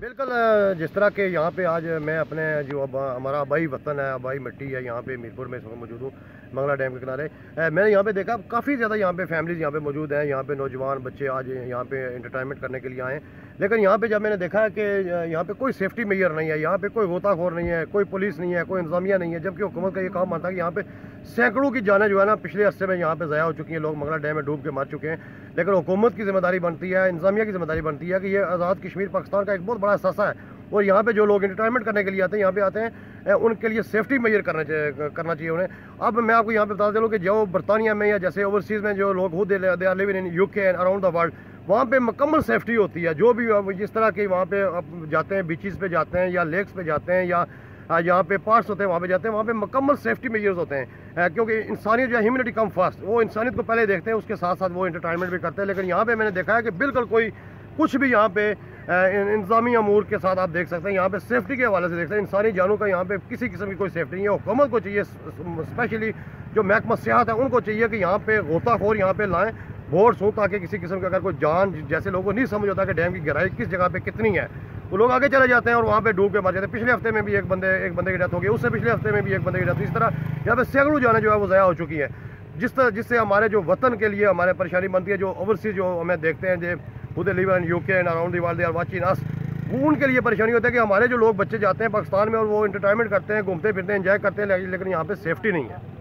بالکل جس طرح کہ یہاں پہ آج میں اپنے جو ہمارا آبائی وطن ہے آبائی مٹی ہے یہاں پہ میرپور میں اس وقت موجود ہوں منگلہ ڈیم کے کنارے میں نے یہاں پہ دیکھا کافی زیادہ یہاں پہ فیملیز یہاں پہ موجود ہیں یہاں پہ نوجوان بچے آج یہاں پہ انٹرٹینمنٹ کرنے کے لیے آئے ہیں لیکن یہاں پہ جب میں نے دیکھا کہ یہاں پہ کوئی سیفٹی میئر نہیں ہے یہاں پہ کوئی غوطہ خور نہیں ہے کوئی پولیس نہیں ہے کوئی انتظامیہ نہیں ہے جبکہ حکومت کا یہ کام مانتا ہے کہ یہاں پہ سینکڑوں کی جانیں جو ہے نا پچھلے عرصے میں یہاں پہ ضائع ہو چکی ہیں، لوگ منگلہ ڈیم میں ڈوب کے مر چکے ہیں۔ لیکن حکومت کی ذمہ داری بنتی ہے، انتظامیہ کی ذمہ داری بنتی ہے کہ یہ آزاد کشمیر پاکستان کا ایک بہت بڑا اثاثہ ہے۔ اور یہاں پہ جو لوگ انٹرٹینمنٹ کرنے کے لیے آتے ہیں، یہاں پہ آتے ہیں ان کے لیے سیفٹی میئر کرنا چاہیے کرنا چاہیے انہیں۔ اب میں آپ کو یہاں پہ بتا دوں کہ جو برطانیہ میں یا جیسے اوورسیز میں جو لوگ ہو they are living in U K and around the world وہاں پہ مکمل سیفٹی ہوتی ہے۔ جو بھی جس طرح کے وہاں پہ جاتے ہیں بیچز پہ جاتے ہیں یا لیکس پہ جاتے ہیں یا ہاں، یہاں پہ پارٹس ہوتے ہیں، وہاں پہ جاتے ہیں، وہاں پہ مکمل سیفٹی میجرز ہوتے ہیں کیونکہ انسانیت جو ہے ہیومنٹی کم فاسٹ وہ انسانیت کو پہلے دیکھتے ہیں، اس کے ساتھ ساتھ وہ انٹرٹینمنٹ بھی کرتے ہیں، لیکن یہاں پہ میں نے دیکھا ہے کہ بالکل کوئی کچھ بھی یہاں پہ انتظامی امور کے ساتھ آپ دیکھ سکتے ہیں، یہاں پہ سیفٹی کے حوالے سے دیکھتے ہیں، انسانی جانوں کا یہاں پہ کسی قسم کی کوئی سیفٹی نہیں ہے، حکومت کو چاہیے اسپیشلی جو محکمہ سیاحت ہے، ان کو چاہیے کہ یہاں پہ غوطہ خور یہاں پہ لائیں، بورڈس ہوں تاکہ کسی قسم کا اگر کوئی جان جیسے لوگوں کو نہیں سمجھ ہوتا کہ ڈیم کی گہرائی کس جگہ پہ کتنی ہے وہ لوگ آگے چلے جاتے ہیں اور وہاں پہ ڈوب کے مر جاتے ہیں۔ پچھلے ہفتے میں بھی ایک بندے ایک بندے کی ڈیتھ ہو گئی۔ اس سے پچھلے ہفتے میں بھی ایک بندے کی ڈیتھ ہوئی۔ اس طرح یہاں پہ سینکڑوں جانیں جو ہے وہ ضائع ہو چکی ہیں۔ جس طرح جس سے ہمارے جو وطن کے لیے ہمارے پریشانی بنتی ہے، جو اوورسیز جو ہمیں دیکھتے ہیں، جو خود live in U K and around the world are watching اس وہ ان کے لیے پریشانی ہوتی ہے کہ ہمارے جو لوگ بچے جاتے ہیں پاکستان میں اور وہ انٹرٹینمنٹ کرتے ہیں، گھومتے پھرتے ہیں انجوائے کرتے ہیں، لیکن یہاں پہ سیفٹی نہیں ہے۔